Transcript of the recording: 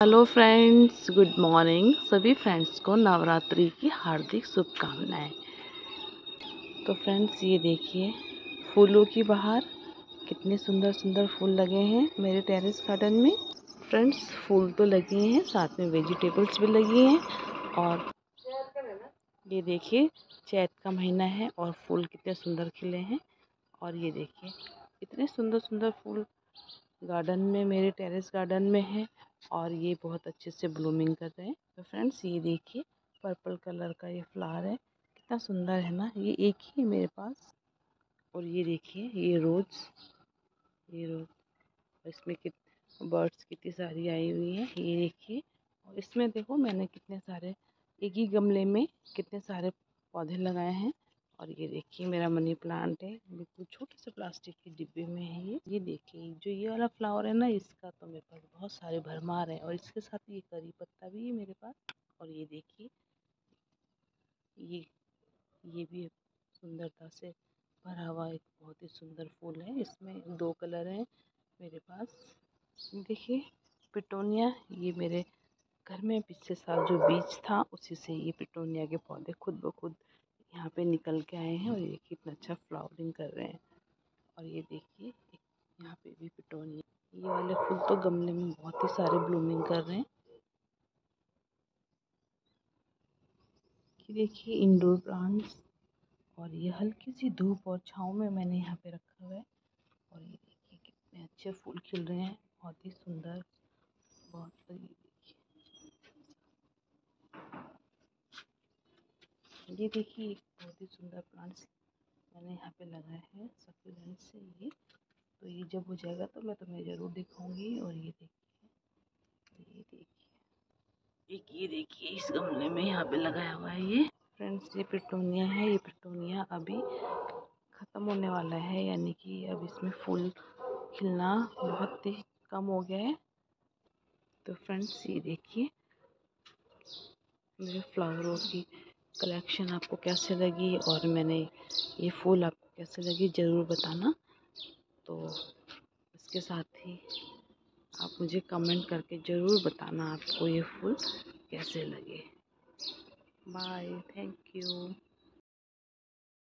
Hello friends good morning सभी friends को नवरात्रि की हार्दिक शुभकामनाएँ। तो फ्रेंड्स ये देखिए, फूलों की बाहर कितने सुंदर सुंदर फूल लगे हैं मेरे टेरेस गार्डन में। फ्रेंड्स फूल तो लगे हैं, साथ में वेजिटेबल्स भी लगी हैं और ये देखिए, चैत का महीना है और फूल कितने सुंदर खिले हैं। और ये देखिए, इतने सुंदर सुंदर फूल गार्डन में, मेरे टेरेस गार्डन में है। और ये बहुत अच्छे से ब्लूमिंग कर रहे हैं। तो फ्रेंड्स, ये देखिए, पर्पल कलर का ये फ्लावर है। कितना सुंदर है ना, ये एक ही है मेरे पास। और ये देखिए, ये रोज़ ये रोज़। इसमें कित, बर्ड्स कितनी सारी आई हुई हैं, ये देखिए। और इसमें देखो, मैंने कितने सारे, एक ही गमले में कितने सारे पौधे लगाए हैं। और ये देखिए मेरा मनी प्लांट है। बिल्कुल छोटे से प्लास्टिक के डिब्बे में है ये। ये देखिए, जो ये वाला फ्लावर है ना, इसका तो मेरे पास बहुत सारे भरमार है और इसके साथ ये करी पत्ता भी है मेरे पास। और ये देखिए, ये ये भी सुंदरता से भरा हुआ एक बहुत ही सुंदर फूल है। इसमें दो कलर हैं मेरे पास। देखिए, पिटोनिया, ये मेरे घर में पिछले साल जो बीज था, उसी से ये पिटोनिया के पौधे खुद ब खुद यहाँ पे निकल के आए हैं और ये कितना अच्छा फ्लावरिंग कर रहे हैं। और ये देखिए यहाँ पे भी पिटोनिया। ये वाले फूल तो गमले में बहुत ही सारे ब्लूमिंग कर रहे हैं। ये देखिए इंडोर प्लांट्स और ये हल्की सी धूप और छाँव में मैंने यहाँ पे रखा हुआ है। और ये देखिए कितने अच्छे फूल खिल रहे हैं, बहुत ही सुंदर बहुत ये देखिए बहुत ही सुंदर प्लांट्स मैंने यहाँ पे लगाया है सकुलेंट से ये। तो ये जब हो जाएगा तो मैं तुम्हें ज़रूर दिखाऊँगी और ये देखिए ये देखिए। एक ये देखिए, इस गमले में यहाँ पे लगाया हुआ है ये। फ्रेंड्स, ये पिटोनिया है, ये पिटोनिया अभी ख़त्म होने वाला है, यानी कि अब इसमें फूल खिलना बहुत ही कम हो गया है। तो फ्रेंड्स, ये देखिए, मेरे फ्लावरों की कलेक्शन आपको कैसे लगी और मैंने ये फूल आपको कैसे लगी, ज़रूर बताना। तो इसके साथ ही आप मुझे कमेंट करके ज़रूर बताना आपको ये फूल कैसे लगे। Bye thank you